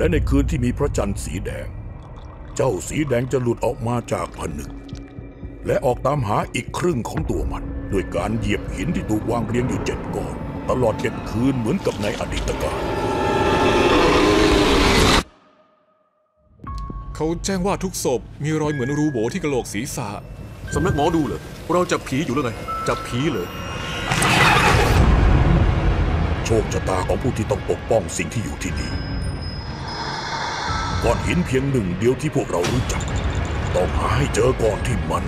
และในคืนที่มีพระจันทร์สีแดง เจ้าสีแดงจะหลุดออกมาจากผนึก และออกตามหาอีกครึ่งของตัวมันด้วยการเหยียบหินที่ถูกวางเรียงอยู่เจ็ดก้อน ตลอดเจ็ดคืนเหมือนกับในอดีตการเขาแจ้งว่าทุกศพมีรอยเหมือนรูโบที่กระโหลกศีรษะสำนักหมอดูเหรอเราจับผีอยู่แล้วไงจับผีเลย โชคชะตาของผู้ที่ต้องปกป้องสิ่งที่อยู่ที่นี่ ก้อนหินเพียงหนึ่งเดียวที่พวกเรารู้จัก ต้องหาให้เจอก่อนที่มัน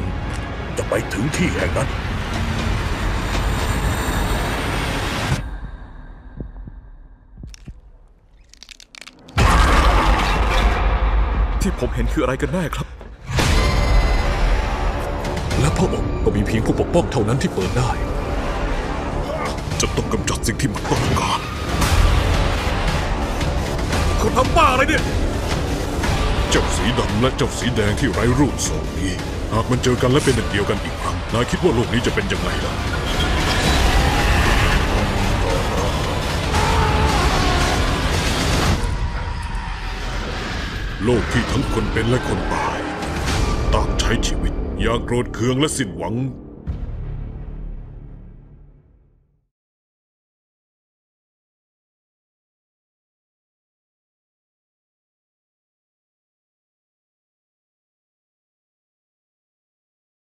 จะไปถึงที่แห่งนั้น ที่ผมเห็นคืออะไรกันแน่ครับ และพระองค์ก็มีเพียงผู้ปกป้องเท่านั้นที่เปิดได้ จะต้องกำจัดสิ่งที่มันต้องการ คุณทำบ้าอะไรเนี่ย เจ้าสีดำและเจ้าสีแดงที่ไร้รูปทรงนี้ หากมันเจอกันและเป็นหนึ่งเดียวกันอีกครั้งนายคิดว่าโลกนี้จะเป็นยังไงล่ะ โลกที่ทั้งคนเป็นและคนตาย ต่างใช้ชีวิต อย่างโกรธเคืองและสิ้นหวัง